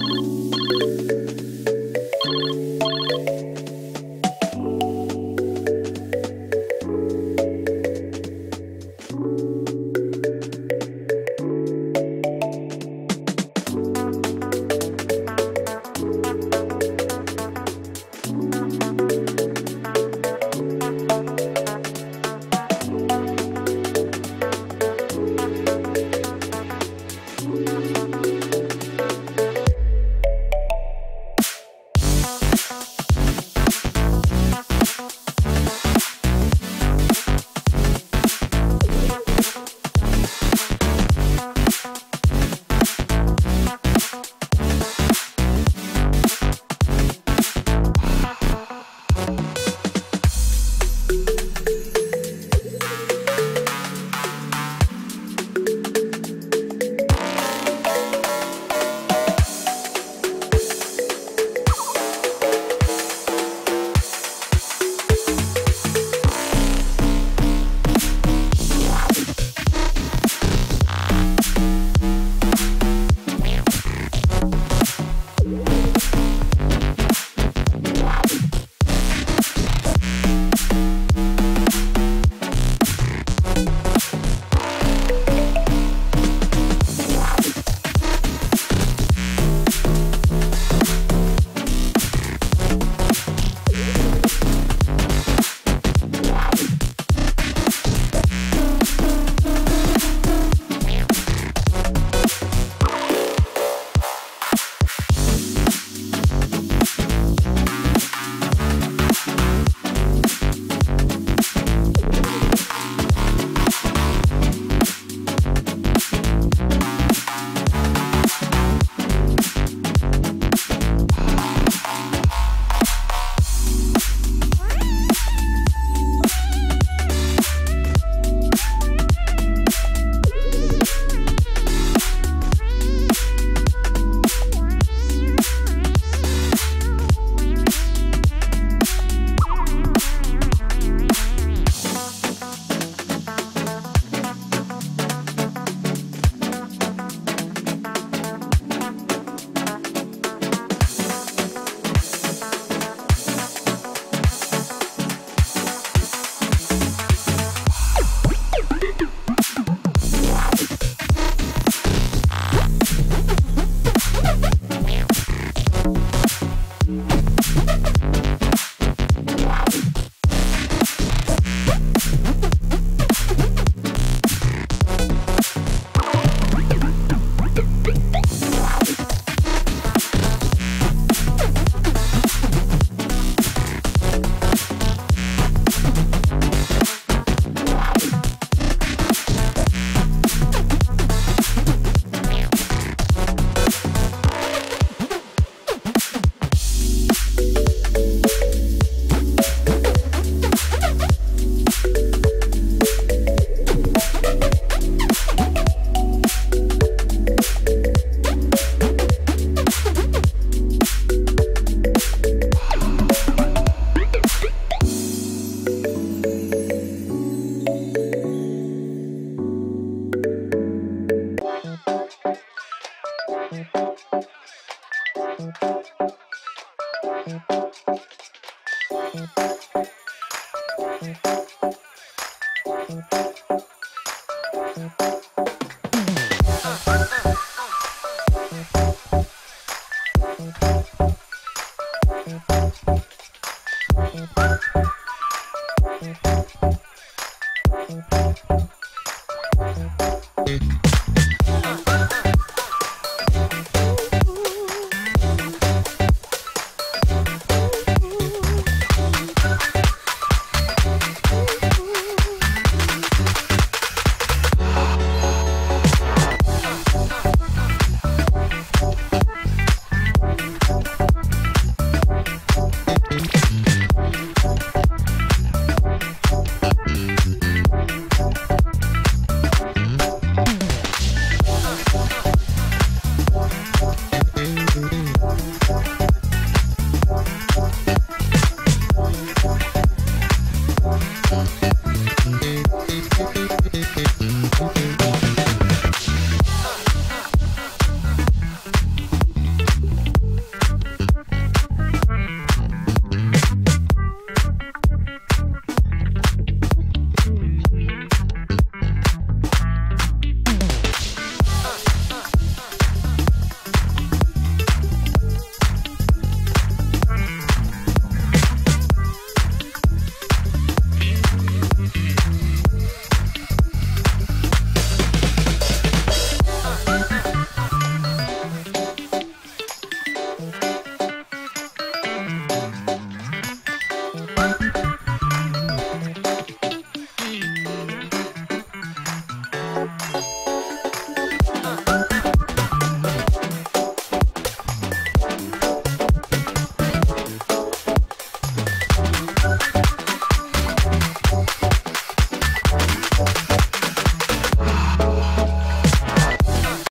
Thank Bye.